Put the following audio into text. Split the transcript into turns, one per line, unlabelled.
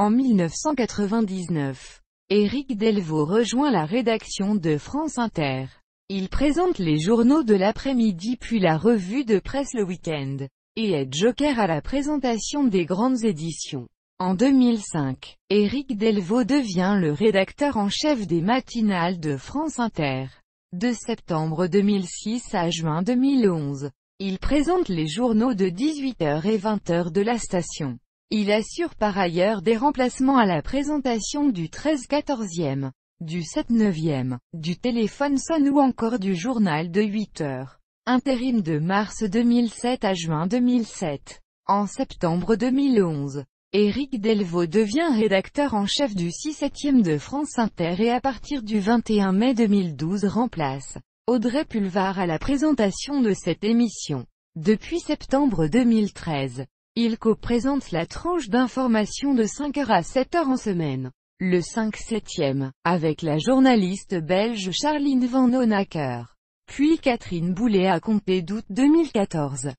En 1999, Éric Delvaux rejoint la rédaction de France Inter. Il présente les journaux de l'après-midi puis la revue de presse le week-end, et est joker à la présentation des grandes éditions. En 2005, Éric Delvaux devient le rédacteur en chef des matinales de France Inter. De septembre 2006 à juin 2011, il présente les journaux de 18h et 20h de la station. Il assure par ailleurs des remplacements à la présentation du 13-14e, du 7-9e, du téléphone sonne ou encore du journal de 8 heures. Intérim de mars 2007 à juin 2007. En septembre 2011, Éric Delvaux devient rédacteur en chef du 6-7e de France Inter et à partir du 21 mai 2012 remplace Audrey Pulvar à la présentation de cette émission. Depuis septembre 2013, il co-présente la tranche d'information de 5h à 7h en semaine. Le 5-7e, avec la journaliste belge Charline Van Onacker. Puis Catherine Boulet à compter d'août 2014.